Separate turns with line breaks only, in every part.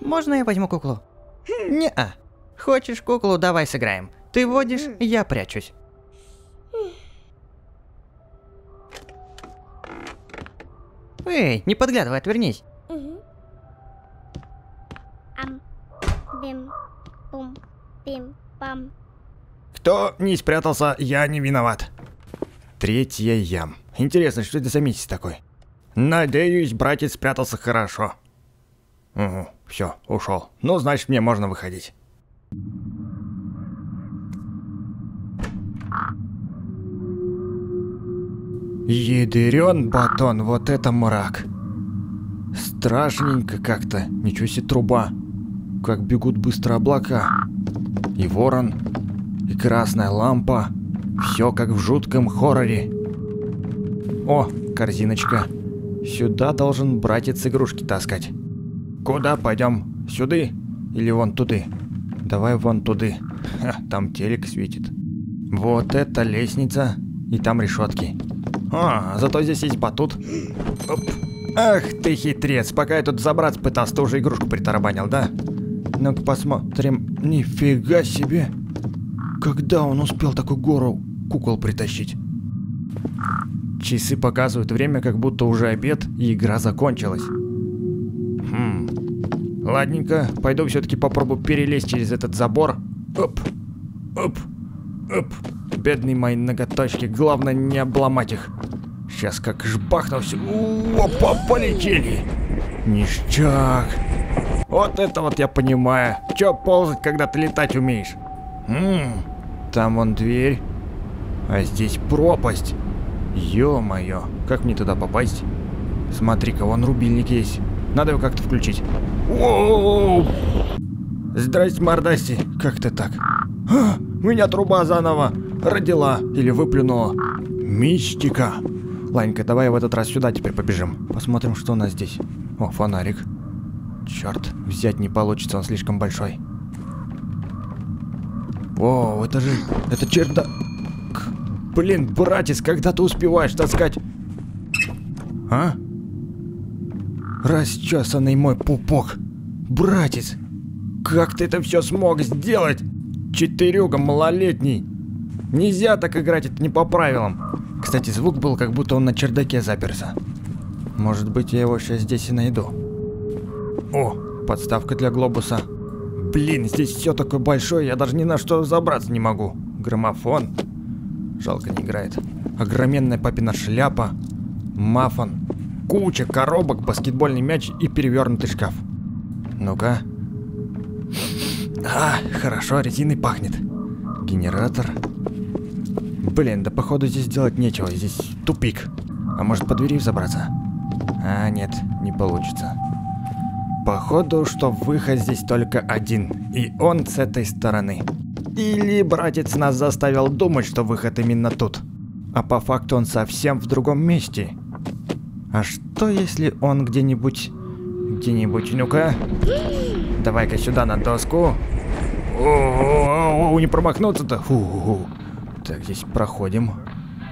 Можно я возьму куклу? Не-а. Хочешь куклу, давай сыграем. Ты водишь, я прячусь. Эй, не подглядывай, отвернись.
Кто не спрятался, я не виноват. Третья ям. Интересно, что это за миссис такой? Надеюсь, братец спрятался хорошо. Угу, все, ушел. Ну, значит, мне можно выходить. Ядерен батон, вот это мрак. Страшненько как-то, ничего себе труба. Как бегут быстро облака. И ворон, и красная лампа. Все как в жутком хорроре. О, корзиночка. Сюда должен братец игрушки таскать. Куда пойдем? Сюды? Или вон туды? Давай вон туды. Ха, там телек светит. Вот это лестница. И там решетки. А, зато здесь есть батут. Оп. Ах ты хитрец, пока я тут забраться пытался, ты уже игрушку притарабанил, да? Ну-ка посмотрим. Нифига себе. Когда он успел такую гору кукол притащить? Часы показывают время, как будто уже обед, и игра закончилась. Хм. Ладненько, пойду все-таки попробую перелезть через этот забор. Оп, оп, оп. Бедные мои ноготочки, главное не обломать их. Сейчас как жбахну все. Опа, полетели. Ништяк. Вот это вот я понимаю. Че ползать, когда ты летать умеешь? Ммм, там вон дверь. А здесь пропасть. Ё-моё, как мне туда попасть? Смотри-ка, вон рубильник есть. Надо его как-то включить. Воу! Здрасте, мордасти. Как ты так? А, меня труба заново родила или выплюнула. Мистика. Ланька, давай в этот раз сюда теперь побежим. Посмотрим, что у нас здесь. О, фонарик. Черт, взять не получится, он слишком большой. О, это же... Это черта... Блин, братец, когда ты успеваешь таскать? А? Расчесанный мой пупок. Братец, как ты это все смог сделать? Четырюга малолетний. Нельзя так играть, это не по правилам. Кстати, звук был, как будто он на чердаке заперся. Может быть, я его сейчас здесь и найду. О, подставка для глобуса. Блин, здесь все такое большое, я даже ни на что забраться не могу. Граммофон. Жалко не играет. Огроменная папина шляпа. Мафон. Куча коробок, баскетбольный мяч и перевернутый шкаф. Ну-ка. А, хорошо, резиной пахнет. Генератор. Блин, да походу здесь делать нечего, здесь тупик. А может по двери забраться? А, нет, не получится. Походу, что выход здесь только один, и он с этой стороны. Или братец нас заставил думать, что выход именно тут. А по факту он совсем в другом месте. А что если он где-нибудь... Где-нибудь, ну-ка. Давай-ка сюда на доску. О, не промахнуться-то. Так, здесь проходим.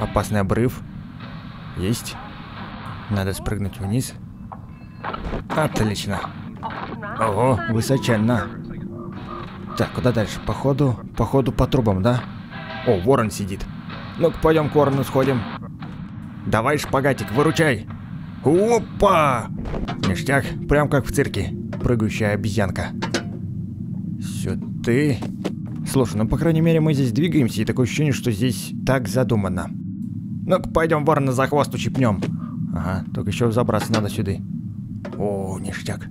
Опасный обрыв. Есть. Надо спрыгнуть вниз. Отлично. Ого, высоченно. Так, куда дальше? Походу, походу по трубам, да? О, ворон сидит. Ну-ка, пойдем к ворону сходим. Давай, шпагатик, выручай. Опа! Ништяк, прям как в цирке. Прыгающая обезьянка. Сюда. Слушай, ну по крайней мере мы здесь двигаемся, и такое ощущение, что здесь так задумано. Ну-ка, пойдем ворона за хвост учипнем. Ага, только еще забраться надо сюда. О, ништяк.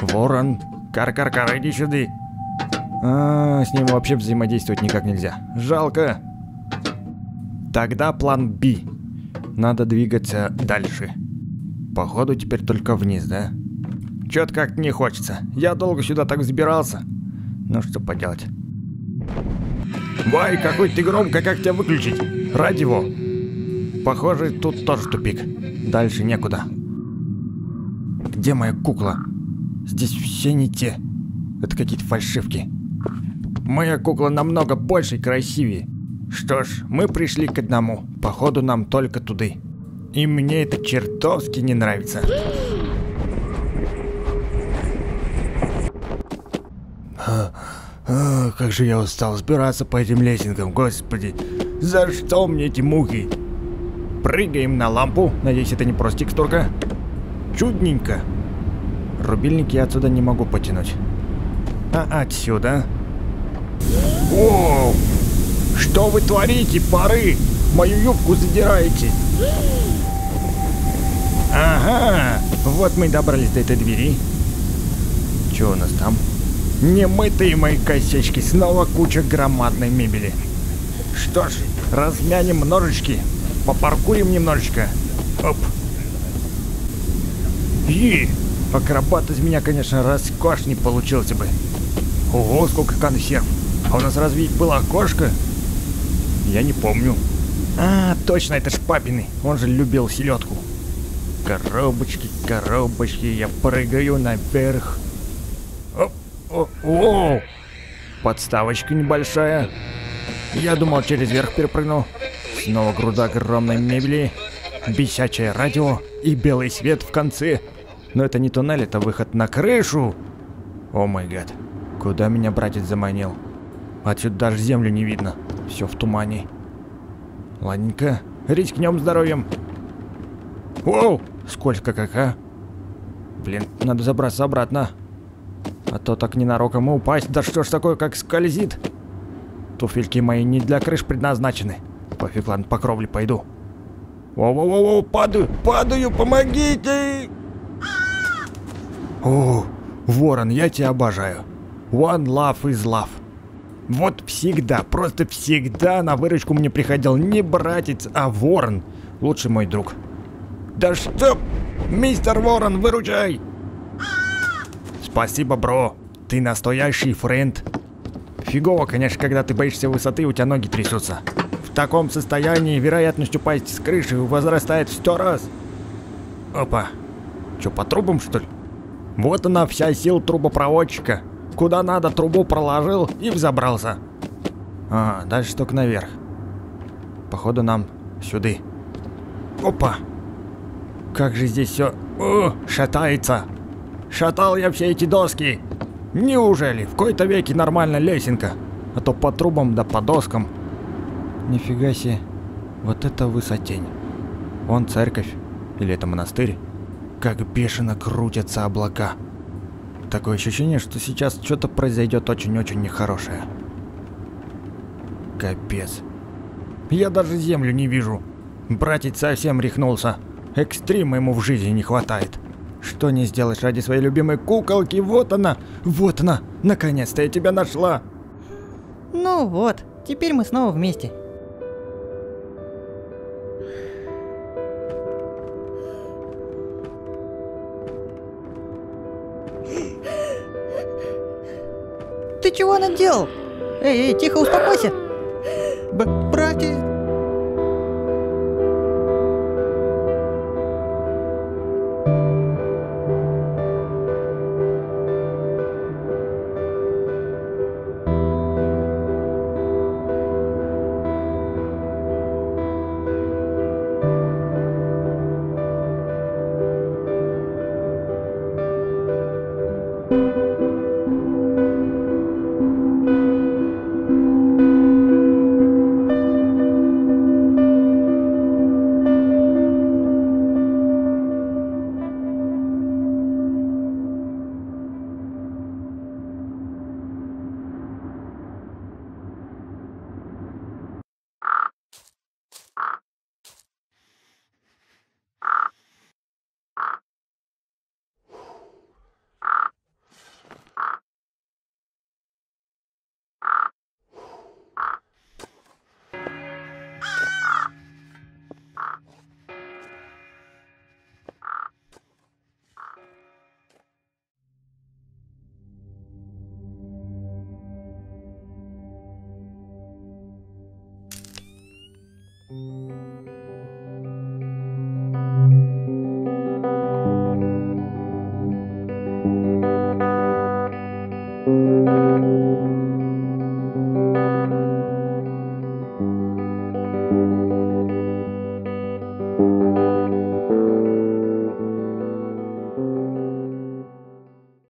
Ворон, кар-кар-кар, иди сюда. А, с ним вообще взаимодействовать никак нельзя. Жалко. Тогда план Б. Надо двигаться дальше. Походу теперь только вниз, да? Чё-то как-то не хочется. Я долго сюда так взбирался. Ну что поделать. Вай, какой ты громко, как тебя выключить? Радио. Похоже, тут тоже тупик. Дальше некуда. Где моя кукла? Здесь все не те. Это какие-то фальшивки. Моя кукла намного больше и красивее. Что ж, мы пришли к одному Походу нам только туды. И мне это чертовски не нравится. А, а, как же я устал сбираться по этим лесенкам, господи. За что мне эти мухи? Прыгаем на лампу. Надеюсь, это не просто текстурка. Чудненько. Рубильник я отсюда не могу потянуть. А отсюда? О, Что вы творите, пары? Мою юбку задираете. Ага, вот мы добрались до этой двери. Что у нас там? Немытые мои косячки, снова куча громадной мебели. Что ж, размянем ножички, попаркуем немножечко. Оп. И акробат из меня, конечно, роскошный получился бы. Ого, сколько консерв. А у нас разве ведь было окошко? Я не помню. А, точно, это ж папины. Он же любил селедку. Коробочки, коробочки, я прыгаю наверх. Оп, о, о, подставочка небольшая. Я думал, через верх перепрыгну. Снова груда огромной мебели, бесячее радио и белый свет в конце. Но это не туннель, это выход на крышу. О май гад. Куда меня братец заманил? Отсюда даже землю не видно. Все в тумане. Ладненько, рискнем здоровьем. Воу, сколько как, а? Блин, надо забраться обратно. А то так ненароком и упасть. Да что ж такое, как скользит? Туфельки мои не для крыш предназначены. Пофиг, ладно, по кровле пойду. Воу-воу-воу, падаю, падаю, помогите! О, Ворон, я тебя обожаю. One love is love. Вот всегда, просто всегда на выручку мне приходил не братец, а Ворон. Лучший мой друг. Да что? Мистер Ворон, выручай! Спасибо, бро. Ты настоящий френд. Фигово, конечно, когда ты боишься высоты, у тебя ноги трясутся. В таком состоянии вероятность упасть с крыши возрастает в сто раз. Опа. Чё, по трубам, что ли? Вот она вся сила трубопроводчика. Куда надо, трубу проложил и взобрался. А, дальше только наверх. Походу нам сюда. Опа. Как же здесь все шатается. Шатал я все эти доски. Неужели? В какой-то веке нормальная лесенка. А то по трубам да по доскам. Нифига себе. Вот это высотень. Вон церковь. Или это монастырь. Как бешено крутятся облака. Такое ощущение, что сейчас что-то произойдет очень-очень нехорошее. Капец. Я даже землю не вижу. Братец совсем рехнулся. Экстрима ему в жизни не хватает. Что не сделаешь ради своей любимой куколки? Вот она! Вот она! Наконец-то я тебя нашла!
Ну вот, теперь мы снова вместе. Ты чего наделал? Эй, эй, тихо, успокойся. Б братья...